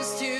Heroes tonight.